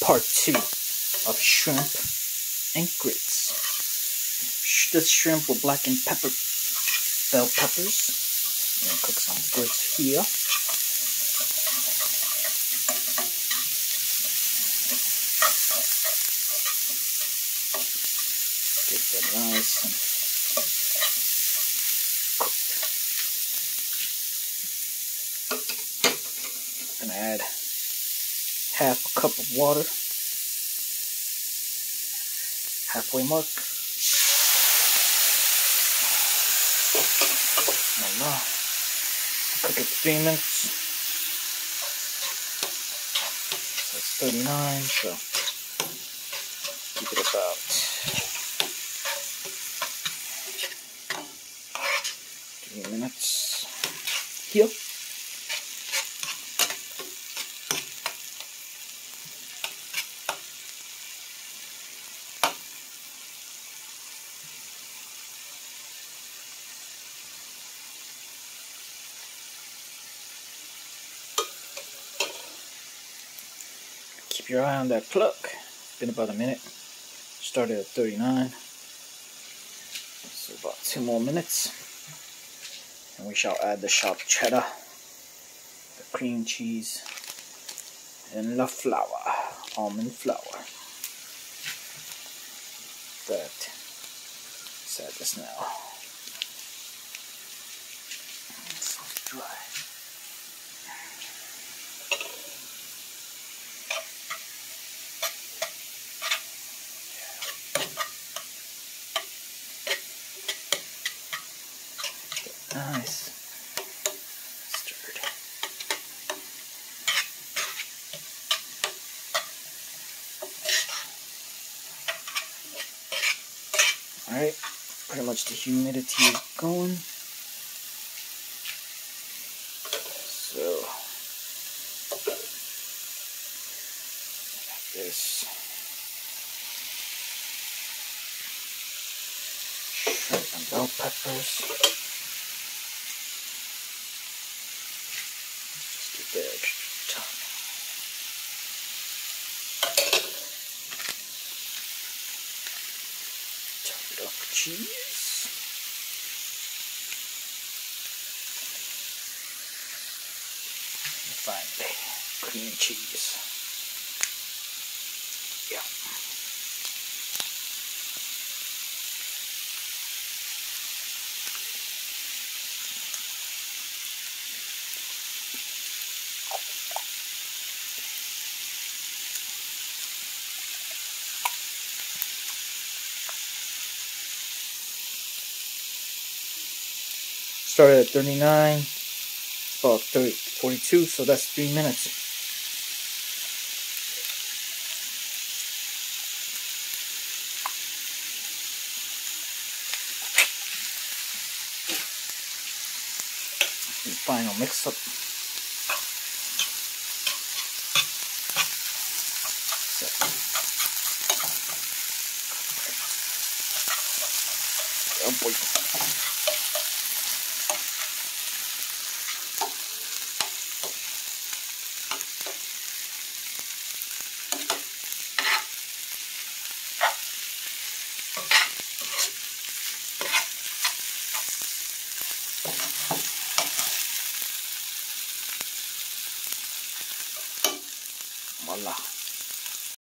part two of shrimp and grits. This shrimp with black and pepper bell peppers. I'm gonna cook some grits here. Get that nice and cooked. Gonna add half a cup of water. Halfway mark. Voila. Cook it three minutes. It's 39, so keep it about three minutes. Here. Keep your eye on that pluck. Been about a minute. Started at 39. So about two more minutes. And we shall add the sharp cheddar, the cream cheese, and the flour, almond flour. That set this now. It's dry. Nice. Stirred. Alright, pretty much the humidity is going. So, like this. And bell peppers. Just get the extra top. Top it off with cheese. Finally, cream cheese. Started at 39, about 30, 42, so that's three minutes. Final mix up. Oh boy. Allah